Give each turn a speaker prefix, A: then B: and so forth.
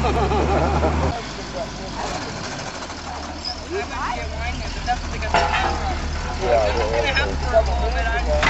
A: I'm going to have yeah,